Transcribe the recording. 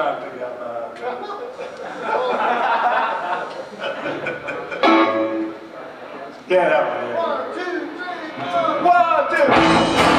trying to figure out my. Yeah, that one. Yeah. One, two, three, four. One, two.